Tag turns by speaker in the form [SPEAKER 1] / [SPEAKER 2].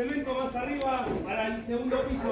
[SPEAKER 1] cemento más arriba, para el segundo piso.